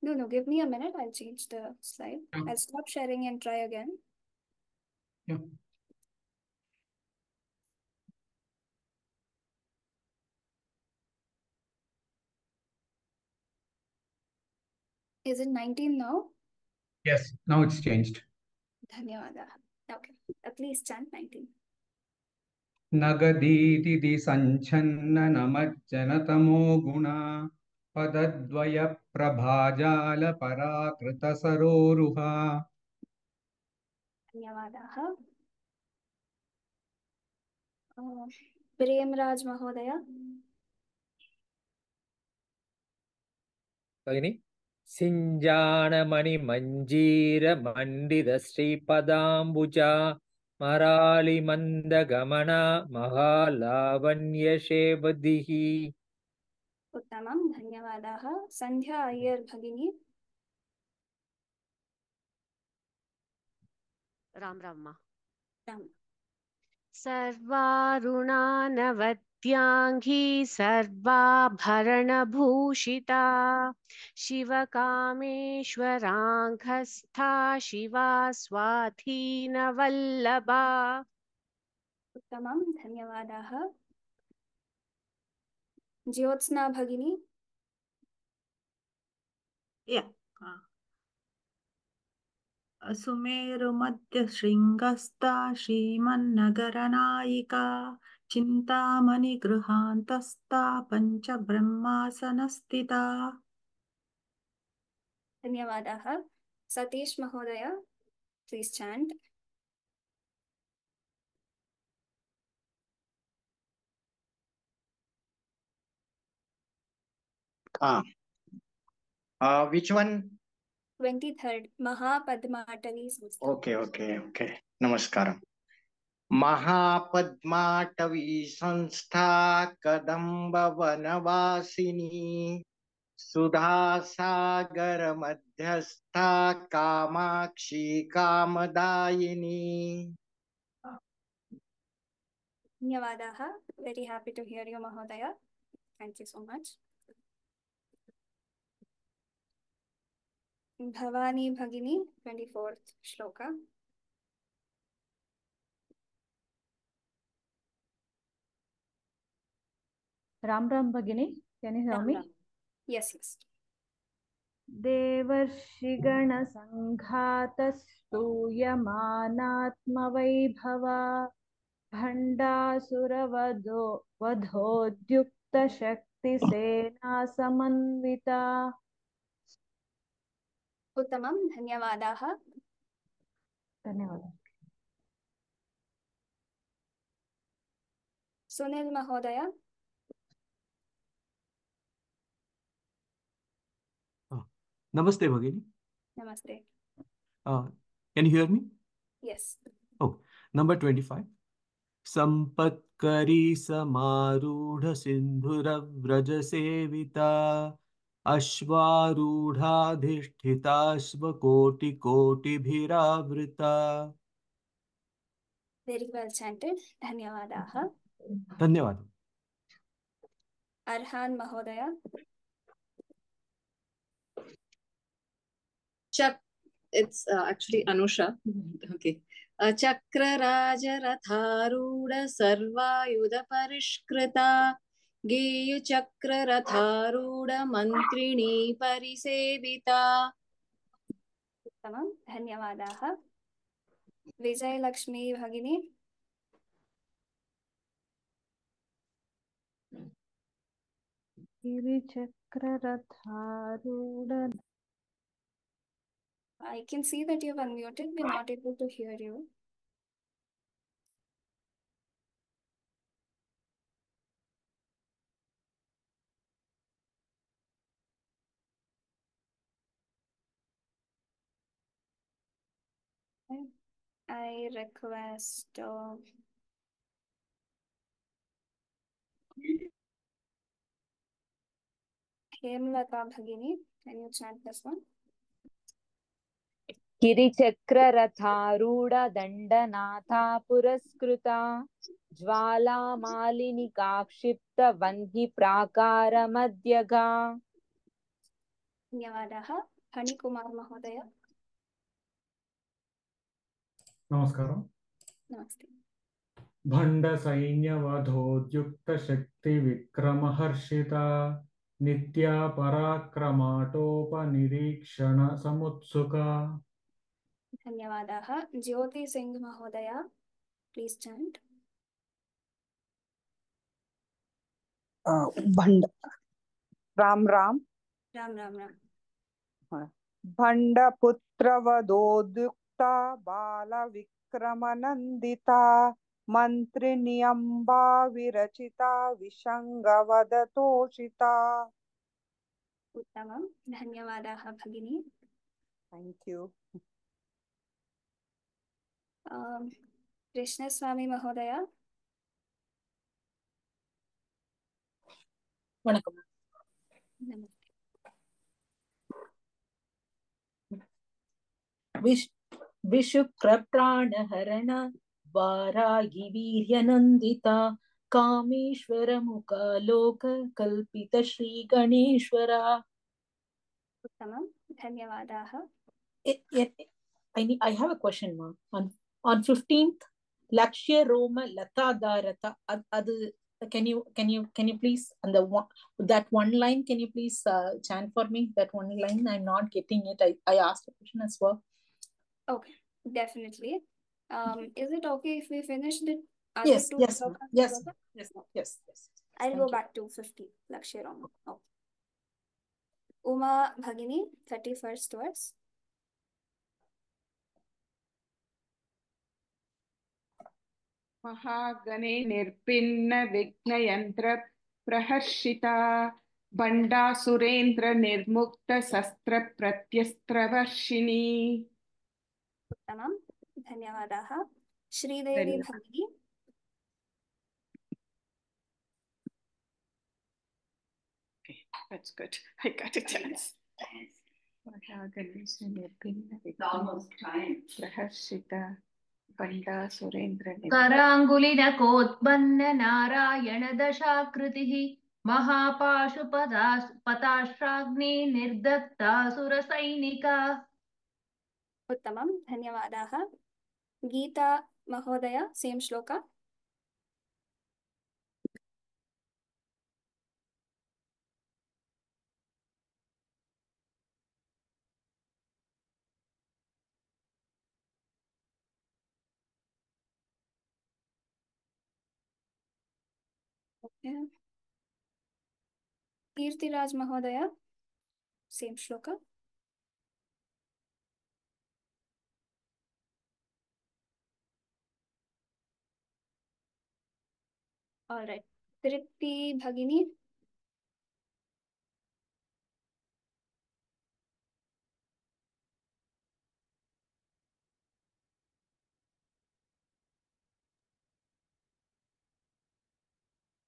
No, no, give me a minute. I'll change the slide. Yeah. I'll stop sharing and try again. Yeah. Is it 19 now? Yes. Now it's changed. Dhanyavada. Okay, at least chant 19. नगदीतिथि सञ्छन्न नमज्जनतमो गुणा पदद्वयप्रभाजालपराकृतसरोरुहा धन्यवादाः प्रेमराज महोदय भगिनि सिञ्जानमणिमञ्जीरमण्डितश्रीपदाम्बुजा मरालिमन्दगमना महालावण्यशेवधिः। उत्तमं धन्यवादाः। सन्ध्या अय्यर् भगिनी। राम राम मा। सर्वारुणानवद्याङ्घी सर्वाभरणभूषिता शिवकामेश्वराङ्घस्था शिवा स्वाधीनवल्लभा। उत्तमं धन्यवादाः। ज्योत्स्ना भगिनी। Yeah. सुमेरुमध्यशृङ्गस्था श्रीमन्नगरनायिका। चिन्तामणिगृहान्तस्था पञ्चब्रह्मासनस्थिता धन्यवादाः सतीश महोदय please chant Ah, uh, which one? 23rd महापद्माटवी संस्था Okay, okay, okay. Namaskaram. महापद्माटवी संस्था कदम्ब वनवासिनी सुधासागर मध्यस्था कामाक्षी कामदायिनी। धन्यवादाः। Very happy to hear you, महोदय। Thank you so much. Bhavani भगिनी 24th shloka. Ram Ram Bhagini, can you hear Ram me? Ram. Yes yes. देवर्षिगणसङ्घातस्तूयमानात्मवैभवा भण्डासुरवधो वधोद्युक्तशक्तिसेना समन्विता उत्तमं धन्यवादाः। धन्यवादः। सुनील महोदय। Namaste, Bhagini. नमस्ते। Uh, can you hear me? yes. Oh, number 25. सम्पत्करी समारूढ सिन्धुरव्रज सेविता अश्वारूढाधिष्ठिताश्वकोटिकोटिभिरावृता very well chanted धन्यवादाः। धन्यवादः। अर्हान् महोदय। Chak, it's uh, actually Anusha. Okay. Uh, Chakrarajaratharudha sarvayuda parishkrita गेयुचक्ररथारूढ मन्त्रिणी परिसेविता उत्तमं धन्यवादाः विजयलक्ष्मी भगिनी गिरिचक्ररथारूढ I can see that you've unmuted. We're not able to hear you. I request uh, Hemlata Bhagini. Can you chant this one? गिरिचक्ररथारूढदण्डनाथा पुरस्कृता ज्वालामालिनिकाक्षिप्तवह्निप्राकारमध्यगा धन्यवादाः फणिकुमार महोदय। नमस्कारं। नमस्ते। भण्डसैन्यवधोद्युक्तशक्तिविक्रमहर्षिता नित्या पराक्रमाटोपनिरीक्षणसमुत्सुका धन्यवादाः। ज्योति सिंह महोदय प्लीज़ चैंट भण्ड राम राम। राम राम राम। भण्डपुत्रवधोद्युक्ता बालविक्रमनन्दिता मन्त्रिण्यम्बा विरचिता विशङ्गवदतोषिता। उत्तमं। धन्यवादाः भगिनी। थैंक यू कृष्णस्वामी महोदय வணக்கம் नमस्ते विश् विशुक्रप्राणहरण वाराहि वीर्यनन्दिता कामेश्वरमुखालोककल्पित श्रीगणेश्वरा उत्तमं धन्यवादाः I, I, need, I have a question, ma. On on fifteenth, Lakshya Roma Lata adu- can you can you can you please and the one that one line? Can you please uh, chant for me that one line? I'm not getting it. I I asked a question as well. Okay, definitely. Um, is it okay if we finish the other Yes, yes, yes, yes, yes, yes. I'll Thank go you. back to 50, Lakshya Rama. Okay. Uma Bhagini, 31st verse. महागणे निर्भिन्न विघ्नयन्त्र प्रहर्षिता बण्डासुरेन्द्र निर्मुक्त शस्त्र प्रत्यस्त्रवर्षिणी उत्तमं धन्यवादाः श्रीदेवी धन्यवाद। भगिनी That's good. I got a chance. विघ्न प्रहर्षिता बण्डासुरेन्द्र कराङ्गुलिनकोत्पन्न नारायण दशाकृतिः महापाशुपदा निर्दत्ता निर्दत्तासुरसैनिका उत्तमं धन्यवादाः। गीता महोदय same श्लोक। कीर्तिराज महोदय सेम् श्लोक All right. Tripti Bhagini.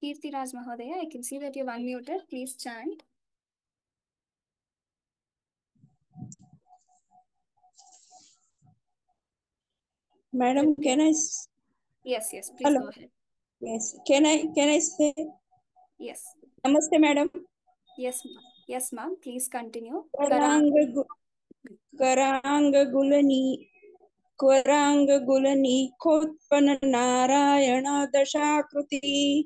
Kirtiraj Mahodaya, I can see that you've unmuted. Please chant. Madam, can I? Yes, yes, please Hello. go ahead. Yes. Can I? Can I say? Yes, Namaste, madam. yes, ma'am. Yes, ma'am. Please continue. Karang Karang Gulani Kwarang Gulani Kotpan Narayana Dashakruti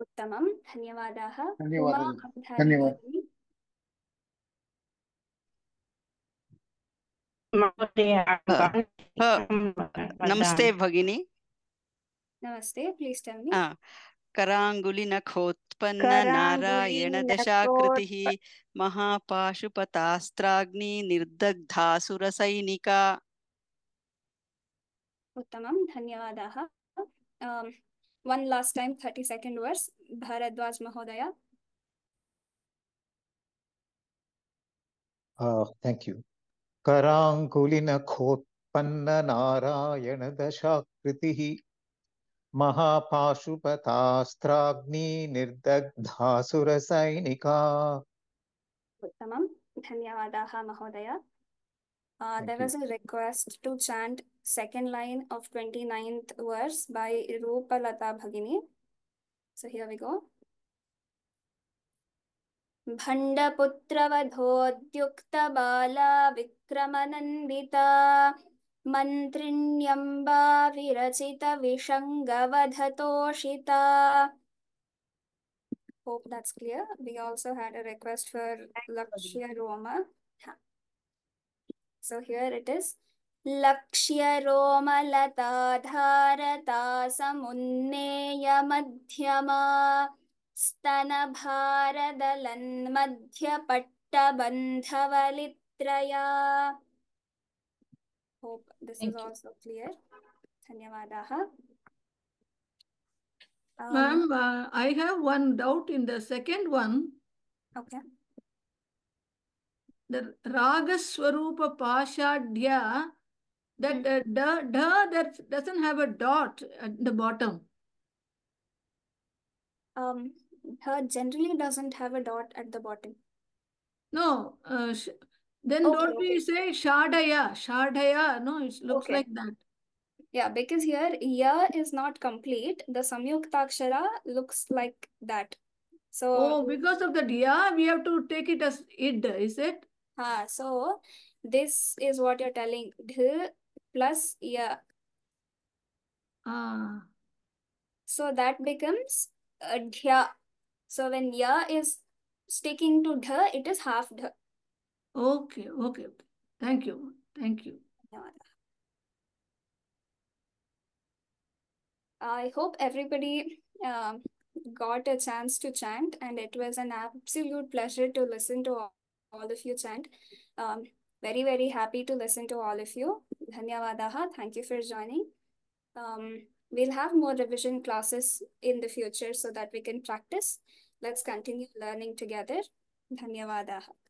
उत्तमं धन्यवादाः। धन्यवादः। उमा धन्यवाद। नमस्ते भगिनी। नमस्ते please tell me कराङ्गुलिनखोत्पन्न नारायणदशाकृतिः महापाशुपतास्त्राग्नि निर्दग्धासुरसैनिका। उत्तमं धन्यवादाः um, last time 30 second verse Bharadwaj Mahodaya Uh, thank you. कराङ्गुलिनखोत्पन्ननारायणदशाकृतिः महापाशुपतास्त्राग्निर्दग्धासुरसैनिका उत्तमं धन्यवादाः महोदय Uh, there was a request to chant second line of 29th verse by Rupalata Bhagini. So here we go. भण्डपुत्रवधोद्युक्तबाला विक्रमनन्दिता मन्त्रिण्यम्बा विरचितविषङ्गवधतोषिता Hope that's clear. We also had a request for Lakshya Roma. Ha. So here it is. Patta Hope this Thank is you. also clear. Dhanyavadaha. Um, Ma'am, uh, I have one doubt in the second one. okay. The Raga Swarupa Pashadya, that uh, da, da that doesn't have a dot at the bottom. Um, her generally doesn't have a dot at the bottom. No, uh, sh then Okay, don't we okay. say Shadaya? Shadaya, no, it looks Okay. like that. Yeah, because here ya is not complete. The samyuktakshara looks like that. So Oh, because of the dia, we have to take it as id, is it? ah, so this is what you're telling. Dh plus ya. Ah, So that becomes uh, dhya. So when ya is sticking to dh, it is half dh. okay, okay, okay. Thank you, thank you. I hope everybody um, got a chance to chant, and it was an absolute pleasure to listen to all, all of you chant. Um, very, very happy to listen to all of you. Dhanyavadaha. Thank you for joining. Um, we'll have more revision classes in the future so that we can practice. Let's continue learning together. Dhanyavadaha.